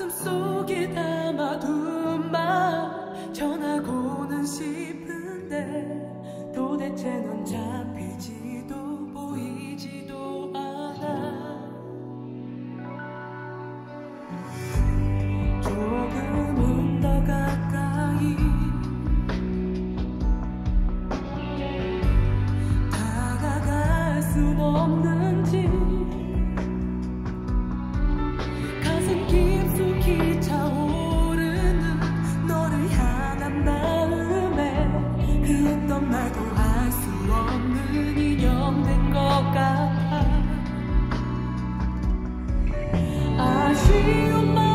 가슴 속에 담아둔 말 전하고는 싶은데 도대체 넌 잡히지도 보이지도 않아. 조금은 더 가까이 다가갈 순 없는 You. my